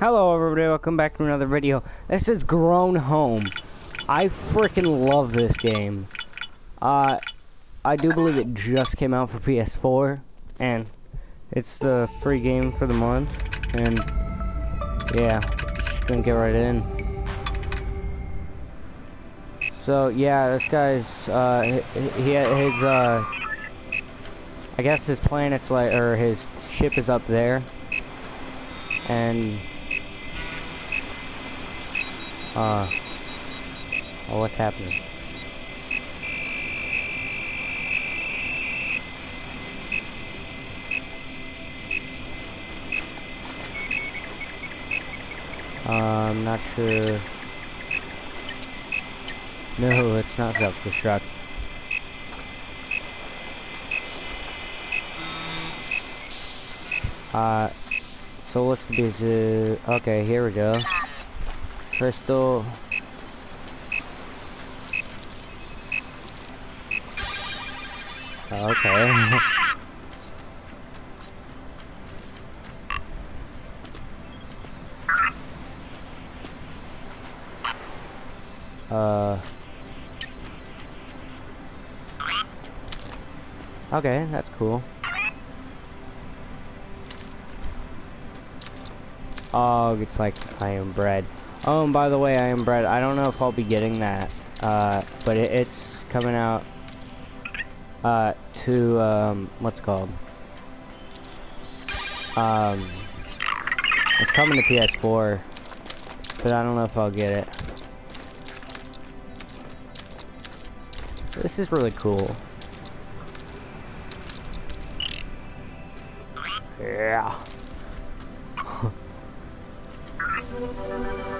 Hello everybody, welcome back to another video. This is Grow Home. I freaking love this game. Uh, I do believe it just came out for PS4, and it's the free game for the month, and yeah, just gonna get right in. So yeah, this guy's, uh, he, his, uh, I guess his planet's like, or his ship is up there, and uh, oh, what's happening? Uh, I'm not sure. No, it's not self-destruct. Uh, so what's the? Okay, here we go. Crystal. Okay. uh. Okay, that's cool. Oh, it's like I am bread. Oh, and by the way, I am bread. I don't know if I'll be getting that, uh, but it, it's coming out uh, to um, what's called? Um, it's coming to PS4, but I don't know if I'll get it. This is really cool. Yeah.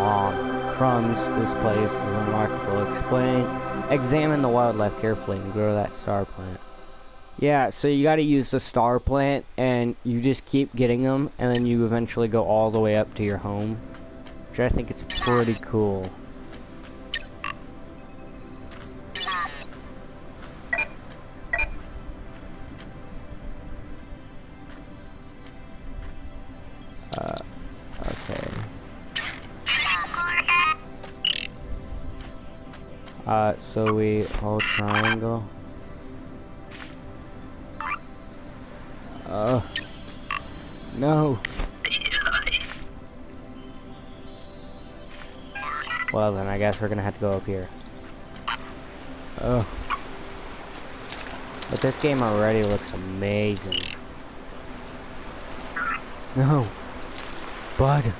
Mom. Crumbs, this place is remarkable. Explain, examine the wildlife carefully and grow that star plant. Yeah, so you gotta use the star plant and you just keep getting them and then you eventually go all the way up to your home. Which I think is pretty cool. Uh, so we hold triangle. Uh, no. Well then, I guess we're gonna have to go up here. Oh. But this game already looks amazing. No. Bud.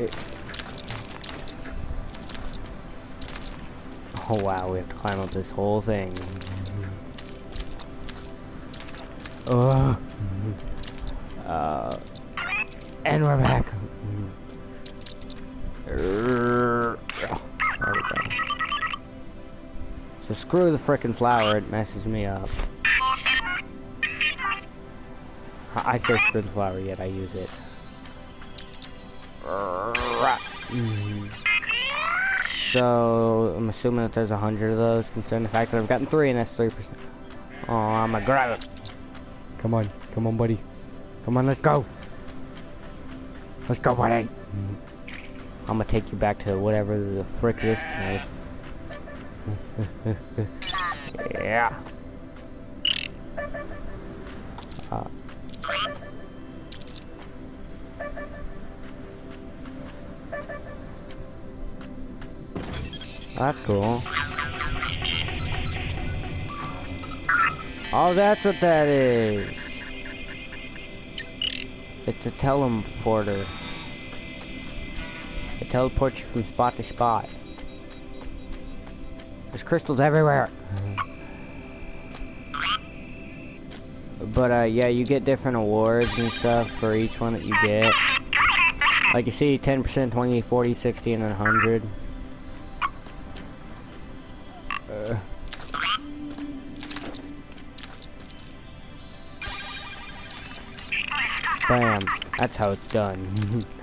It oh wow, we have to climb up this whole thing. Ugh. Uh, and we're back. There we go. So screw the frickin' flower, it messes me up. I say screw the flower, yet I use it. So, I'm assuming that there's a hundred of those, considering the fact that I've gotten three and that's three percent. Oh, I'm gonna grab it. Come on, come on, buddy. Come on, let's go. Let's go, buddy. I'm gonna take you back to whatever the frick this is. yeah. Uh. That's cool. Oh, that's what that is. It's a teleporter. It teleports you from spot to spot. There's crystals everywhere. But uh, yeah, you get different awards and stuff for each one that you get. Like you see 10%, 20, 40, 60, and 100. Bam. That's how it's done.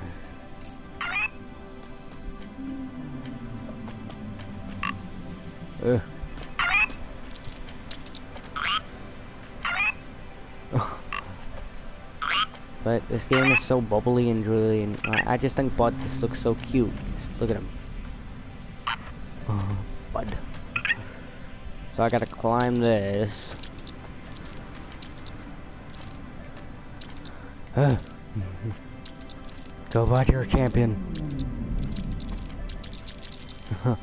Ugh. but this game is so bubbly and drooly, and I, I just think Bud just looks so cute. Just look at him. Oh, Bud. So I gotta climb this. Uh. Go back you're a champion.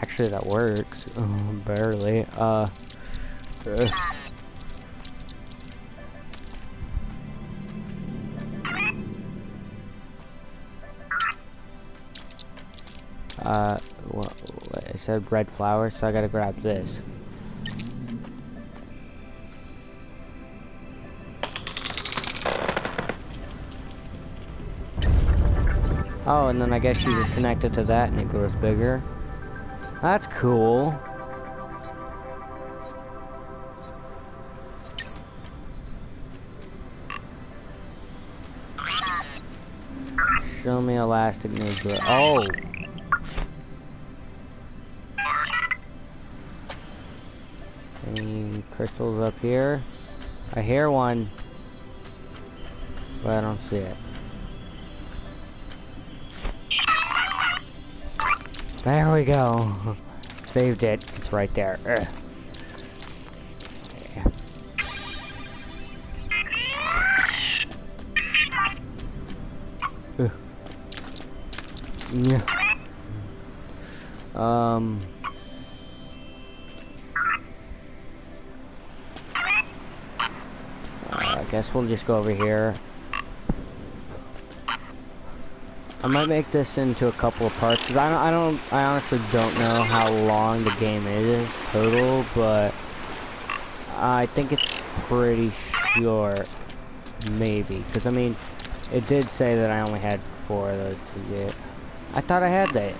Actually, that works. Uh, barely. Uh. uh. Uh, well, it said red flower, so I gotta grab this. Oh, and then I guess you just connect it to that and it grows bigger. That's cool. Show me elastic news. Oh! Any crystals up here? I hear one. But I don't see it. There we go. Saved it. It's right there. Ugh. Yeah. Um. I guess we'll just go over here. I might make this into a couple of parts because I I don't, I honestly don't know how long the game is total, but I think it's pretty short, maybe. Because I mean, it did say that I only had four of those to get. I thought I had that.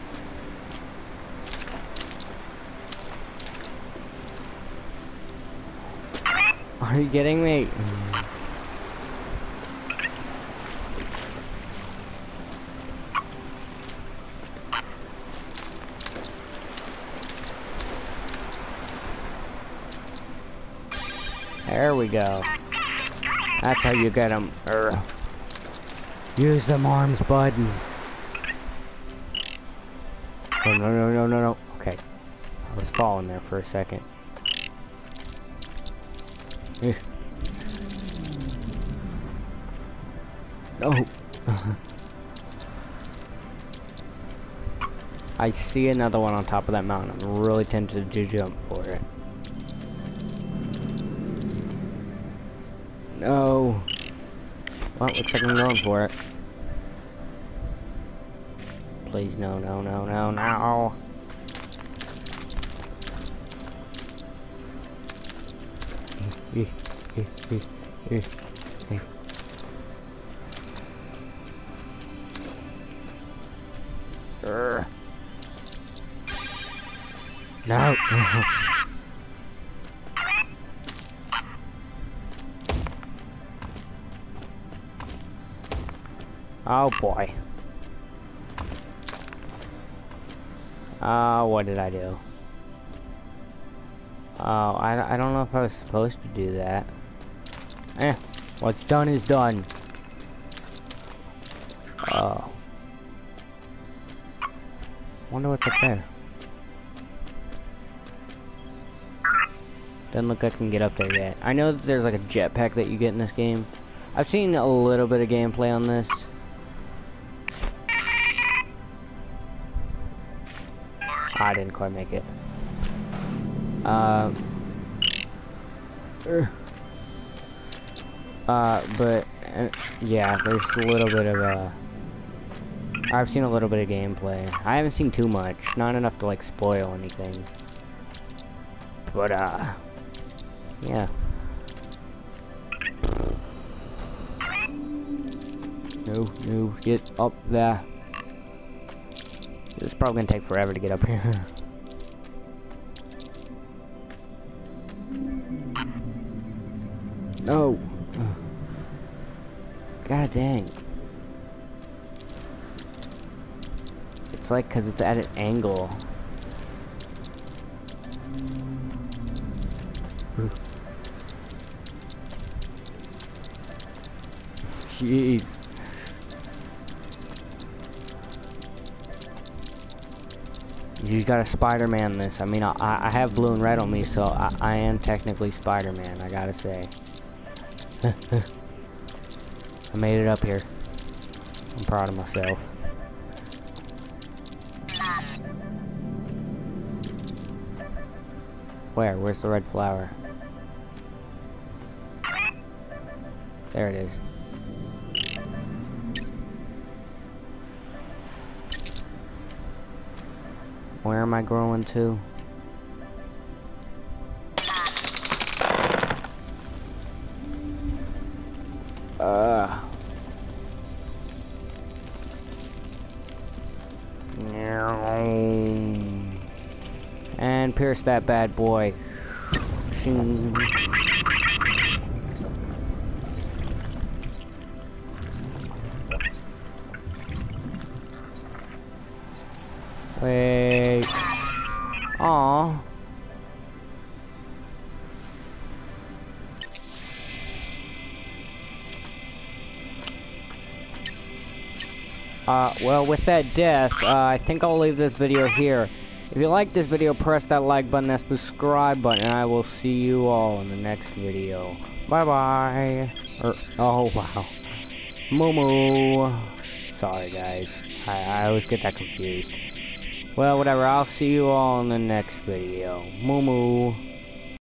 Are you kidding me? Mm. There we go. That's how you get them. Urgh. Use the arms button. Oh, no, no, no, no, no. Okay. I was falling there for a second. No. Oh. I see another one on top of that mountain. I'm really tempted to jump for it. No. Well, looks like I'm going for it. Please, no, no, no, no, no. No. oh boy. Uh, what did I do? Oh, I, I don't know if I was supposed to do that. Eh, what's done is done. Oh. Wonder what's up there. Doesn't look like I can get up there yet. I know that there's like a jetpack that you get in this game. I've seen a little bit of gameplay on this. I didn't quite make it. Uh, uh, but, uh, yeah, there's a little bit of, uh, I've seen a little bit of gameplay. I haven't seen too much, not enough to, like, spoil anything. But, uh, yeah. No, no, get up there. Probably gonna take forever to get up here. no. God dang. It's like because it's at an angle. Jeez. You gotta Spider-Man this. I mean, I, I have blue and red on me, so I, I am technically Spider-Man, I gotta say. I made it up here. I'm proud of myself. Where? Where's the red flower? There it is. Where am I growing to? Uh. And pierce that bad boy. Wait. Well, with that death, uh, I think I'll leave this video here. If you like this video, press that like button, that subscribe button, and I will see you all in the next video. Bye-bye. Er, oh, wow. Moo Sorry, guys. I, I always get that confused. Well, whatever. I'll see you all in the next video. Moo moo.